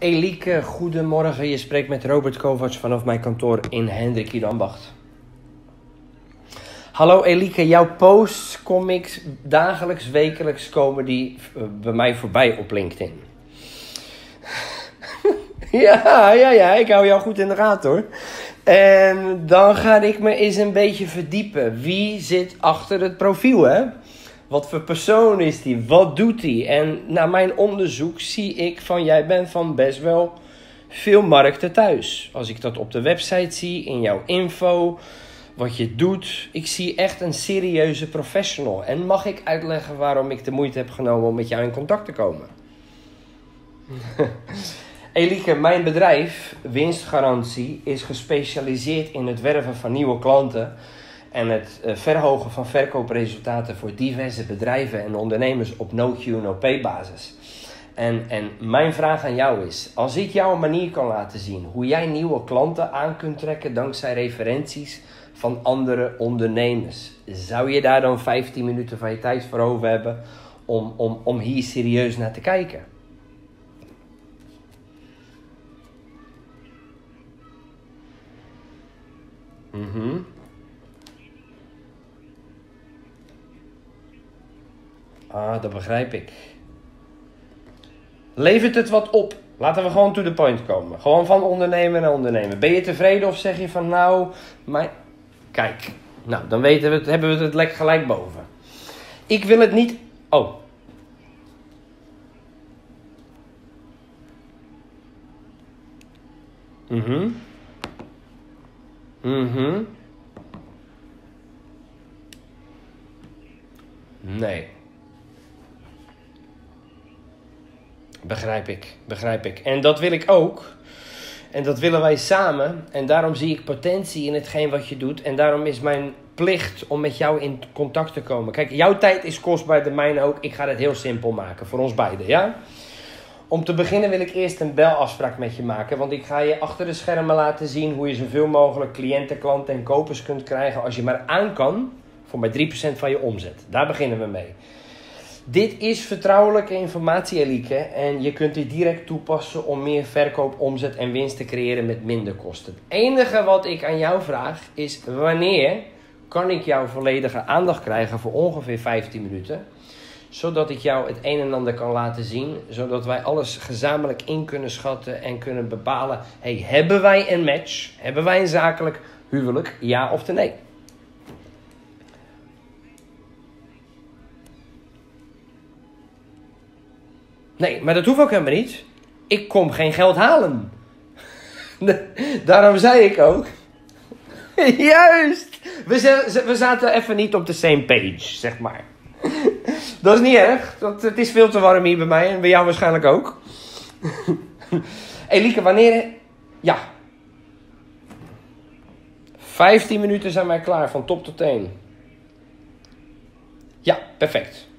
Elieke, goedemorgen. Je spreekt met Robert Kovacs vanaf mijn kantoor in Hendrik Ambacht. Hallo Elieke, jouw posts, comics, dagelijks, wekelijks komen die eh, bij mij voorbij op LinkedIn. ja, ja, ja, ik hou jou goed in de gaten hoor. En dan ga ik me eens een beetje verdiepen. Wie zit achter het profiel, hè? Wat voor persoon is die? Wat doet hij? En na mijn onderzoek zie ik van jij bent van best wel veel markten thuis. Als ik dat op de website zie, in jouw info, wat je doet. Ik zie echt een serieuze professional. En mag ik uitleggen waarom ik de moeite heb genomen om met jou in contact te komen? Elieke, mijn bedrijf, Winstgarantie, is gespecialiseerd in het werven van nieuwe klanten en het eh, verhogen van verkoopresultaten voor diverse bedrijven en ondernemers op no-Q, basis. En, en mijn vraag aan jou is: als ik jou een manier kan laten zien hoe jij nieuwe klanten aan kunt trekken dankzij referenties van andere ondernemers, zou je daar dan 15 minuten van je tijd voor over hebben om, om, om hier serieus naar te kijken? Mhm. Ah, dat begrijp ik. Levert het wat op? Laten we gewoon to the point komen. Gewoon van ondernemer naar ondernemer. Ben je tevreden of zeg je van nou, maar... Kijk, nou dan weten we het, hebben we het lekker gelijk boven. Ik wil het niet... Oh. Mhm. Mhm. Nee. Begrijp ik, begrijp ik. En dat wil ik ook. En dat willen wij samen. En daarom zie ik potentie in hetgeen wat je doet. En daarom is mijn plicht om met jou in contact te komen. Kijk, jouw tijd is kostbaar, de mijne ook. Ik ga het heel simpel maken voor ons beiden, ja? Om te beginnen wil ik eerst een belafspraak met je maken. Want ik ga je achter de schermen laten zien hoe je zoveel mogelijk cliënten, klanten en kopers kunt krijgen. Als je maar aan kan voor maar 3% van je omzet. Daar beginnen we mee. Dit is vertrouwelijke informatie, Elieke. En je kunt dit direct toepassen om meer verkoop, omzet en winst te creëren met minder kosten. Het enige wat ik aan jou vraag is wanneer kan ik jouw volledige aandacht krijgen voor ongeveer 15 minuten zodat ik jou het een en ander kan laten zien. Zodat wij alles gezamenlijk in kunnen schatten en kunnen bepalen: hey, hebben wij een match? Hebben wij een zakelijk huwelijk? Ja of nee? Nee, maar dat hoeft ook helemaal niet. Ik kom geen geld halen. Daarom zei ik ook. Juist! We, zaten even niet op de same page, zeg maar. Dat is niet erg. Dat, het is veel te warm hier bij mij en bij jou waarschijnlijk ook. Elieke, wanneer. Ja. 15 minuten zijn wij klaar, van top tot teen. Ja, perfect.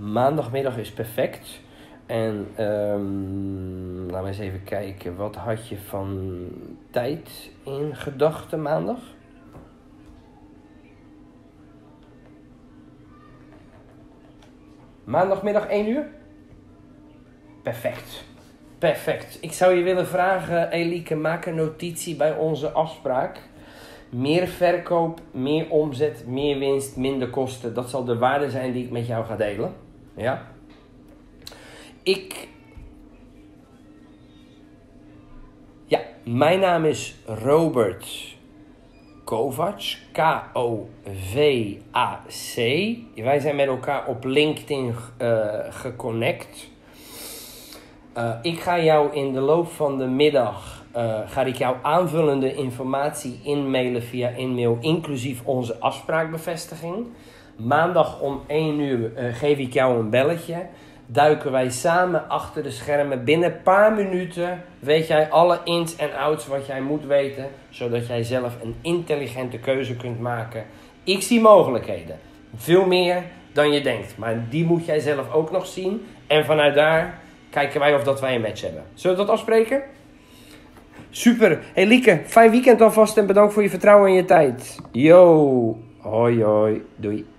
Maandagmiddag is perfect. En um, laten we eens even kijken. Wat had je van tijd in gedachten maandag? Maandagmiddag 1 uur? Perfect. Perfect. Ik zou je willen vragen, Elieke, maak een notitie bij onze afspraak. Meer verkoop, meer omzet, meer winst, minder kosten. Dat zal de waarde zijn die ik met jou ga delen. Ja? Ik. Ja, mijn naam is Robert Kovac. K-O-V-A-C. Wij zijn met elkaar op LinkedIn uh, geconnect. Uh, ik ga jou in de loop van de middag eh, ga ik jou aanvullende informatie inmailen via inmail, inclusief onze afspraakbevestiging. Maandag om 1 uur eh, geef ik jou een belletje. Duiken wij samen achter de schermen. Binnen een paar minuten weet jij alle ins en outs wat jij moet weten. Zodat jij zelf een intelligente keuze kunt maken. Ik zie mogelijkheden. Veel meer dan je denkt. Maar die moet jij zelf ook nog zien. En vanuit daar kijken wij of dat wij een match hebben. Zullen we dat afspreken? Super. Hey Lieke, fijn weekend alvast en bedankt voor je vertrouwen en je tijd. Yo. Hoi hoi. Doei.